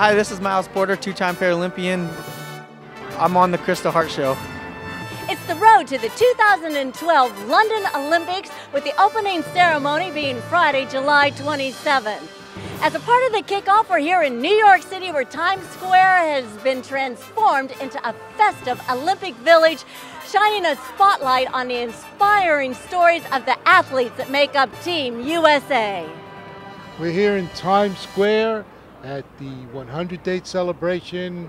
Hi, this is Myles Porter, two-time Paralympian. I'm on the Kristal Hart Show. It's the road to the 2012 London Olympics with the opening ceremony being Friday, July 27th. As a part of the kickoff, we're here in New York City where Times Square has been transformed into a festive Olympic village, shining a spotlight on the inspiring stories of the athletes that make up Team USA. We're here in Times Square at the 100 date celebration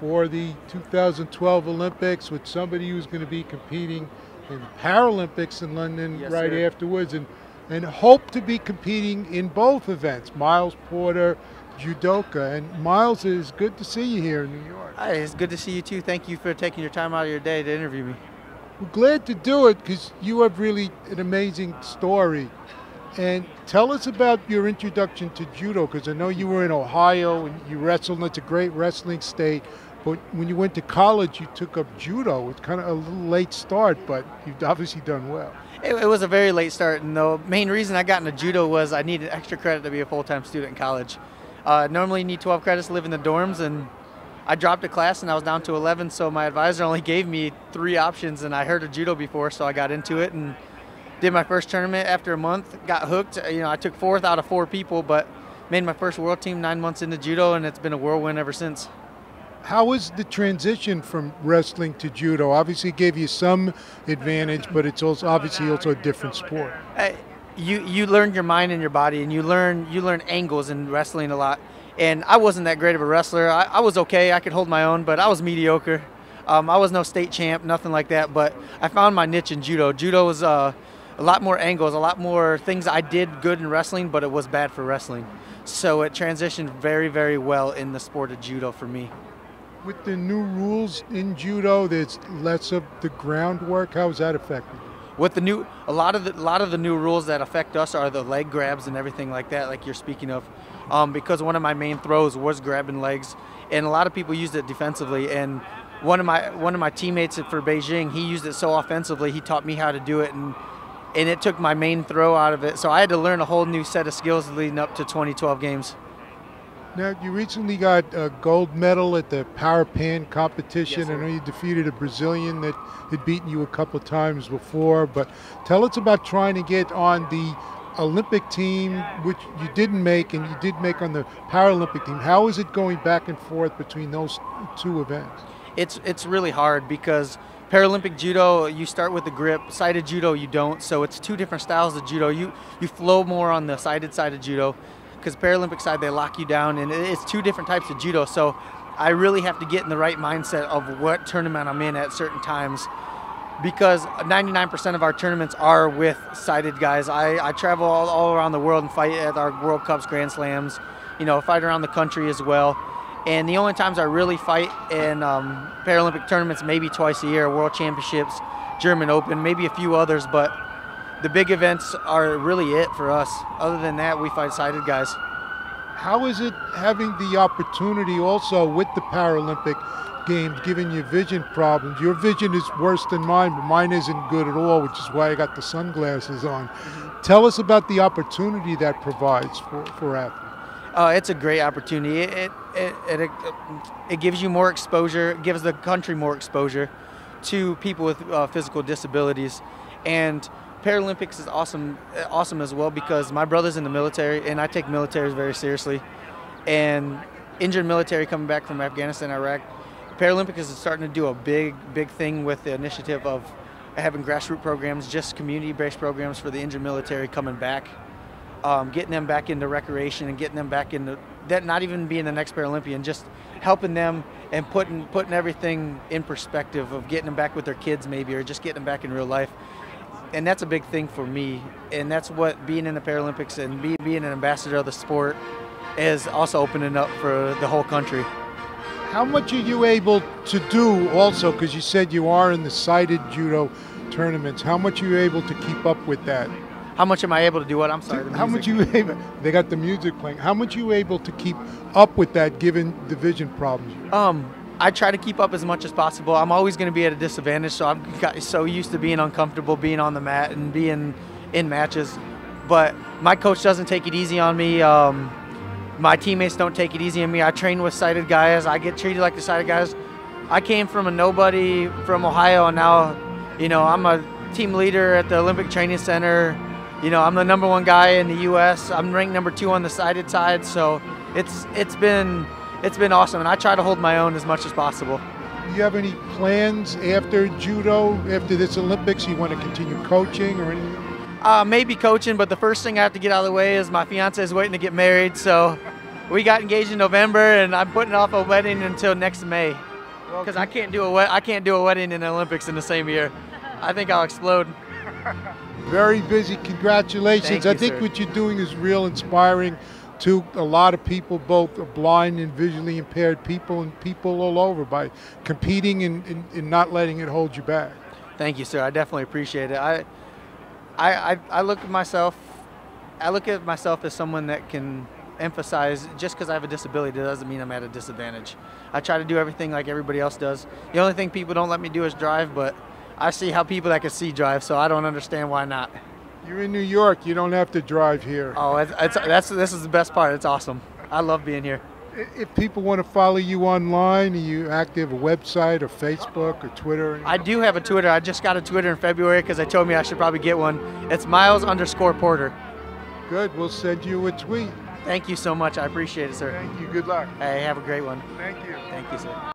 for the 2012 Olympics with somebody who's going to be competing in the Paralympics in London yes, right sir. afterwards and, and hope to be competing in both events. Myles Porter, judoka. And Myles, it's good to see you here in New York. Hi, it's good to see you too. Thank you for taking your time out of your day to interview me. We're glad to do it because you have really an amazing story. And tell us about your introduction to judo because I know you were in Ohio and you wrestled. and It's a great wrestling state. But when you went to college, you took up judo. It's kind of a little late start, but you've obviously done well. It, it was a very late start, and the main reason I got into judo was I needed extra credit to be a full-time student in college. Uh, normally, you need 12 credits to live in the dorms, and I dropped a class and I was down to 11. So my advisor only gave me three options, and I heard of judo before, so I got into it and did my first tournament after a month. Got hooked. You know, I took fourth out of four people, but made my first world team nine months into judo, and it's been a whirlwind ever since. How was the transition from wrestling to judo? Obviously, it gave you some advantage, but it's also obviously also a different sport. Uh, you you learn your mind and your body, and you learn you learn angles in wrestling a lot. And I wasn't that great of a wrestler. I, I was okay. I could hold my own, but I was mediocre. Um, I was no state champ, nothing like that. But I found my niche in judo. Judo was uh, a lot more angles, a lot more things I did good in wrestling, but it was bad for wrestling. So it transitioned very, very well in the sport of judo for me. With the new rules in judo, there's less of the groundwork. How has that affected with the new a lot of the a lot of the new rules that affect us are the leg grabs and everything like that like you're speaking of um, because one of my main throws was grabbing legs and a lot of people used it defensively and one of my one of my teammates for Beijing he used it so offensively he taught me how to do it and and it took my main throw out of it so I had to learn a whole new set of skills leading up to 2012 games Now, you recently got a gold medal at the Parapan competition. Yes. I know you defeated a Brazilian that had beaten you a couple of times before, but tell us about trying to get on the Olympic team, which you didn't make, and you did make on the Paralympic team. How is it going back and forth between those two events? it's it's really hard because Paralympic judo you start with the grip, sighted judo you don't. So it's two different styles of judo. You you flow more on the sighted side of judo because Paralympic side they lock you down and it's two different types of judo. So I really have to get in the right mindset of what tournament I'm in at certain times because 99% of our tournaments are with sighted guys. I, I travel all, all around the world and fight at our World Cups, Grand Slams, you know, fight around the country as well. And the only times I really fight in um, Paralympic tournaments, maybe twice a year, World Championships, German Open, maybe a few others, but the big events are really it for us. Other than that, we fight sighted guys. How is it having the opportunity also with the Paralympic Games, giving you vision problems? Your vision is worse than mine, but mine isn't good at all, which is why I got the sunglasses on. Tell us about the opportunity that provides for, for athletes. Uh, it's a great opportunity. It it, it, it it gives you more exposure, gives the country more exposure to people with uh, physical disabilities, and Paralympics is awesome, awesome as well because my brother's in the military and I take military very seriously, and injured military coming back from Afghanistan, Iraq, Paralympics is starting to do a big, big thing with the initiative of having grassroots programs, just community-based programs for the injured military coming back um, getting them back into recreation and getting them back into that not even being the next Paralympian, just helping them and putting putting everything in perspective of getting them back with their kids maybe or just getting them back in real life. And that's a big thing for me. And that's what being in the Paralympics and be, being an ambassador of the sport is also opening up for the whole country. How much are you able to do also, because you said you are in the sighted judo tournaments, how much are you able to keep up with that? How much am I able to do what? I'm sorry. How much you able? They got the music playing. How much you able to keep up with that, given division problems? Um, I try to keep up as much as possible. I'm always going to be at a disadvantage, so I'm got so used to being uncomfortable, being on the mat, and being in matches. But my coach doesn't take it easy on me. Um, my teammates don't take it easy on me. I train with sighted guys. I get treated like the sighted guys. I came from a nobody from Ohio, and now, you know, I'm a team leader at the Olympic Training Center. You know, I'm the number one guy in the U.S. I'm ranked number two on the sighted side, so it's it's been it's been awesome, and I try to hold my own as much as possible. Do you have any plans after judo, after this Olympics? You want to continue coaching or anything? Uh, maybe coaching, but the first thing I have to get out of the way is my fiance is waiting to get married, so we got engaged in November, and I'm putting off a wedding until next May because I can't do a wed- I can't do a wedding in the Olympics in the same year. I think I'll explode. Very busy. Congratulations. Thank I you, think sir. what you're doing is real inspiring to a lot of people, both blind and visually impaired people and people all over by competing and, and, and not letting it hold you back. Thank you, sir. I definitely appreciate it. I, I, I, I look at myself, I look at myself as someone that can emphasize just because I have a disability doesn't mean I'm at a disadvantage. I try to do everything like everybody else does. The only thing people don't let me do is drive, but I see how people that can see drive, so I don't understand why not. You're in New York. You don't have to drive here. Oh, it's, it's, that's this is the best part. It's awesome. I love being here. If people want to follow you online, are you active a website or Facebook or Twitter? I do have a Twitter. I just got a Twitter in February because they told me I should probably get one. It's Myles underscore Porter. Good. We'll send you a tweet. Thank you so much. I appreciate it, sir. Thank you. Good luck. Hey, have a great one. Thank you. Thank you, sir.